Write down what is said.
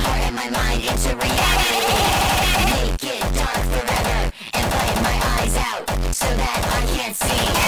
Importing my mind into reality Make it dark forever And blind my eyes out So that I can't see.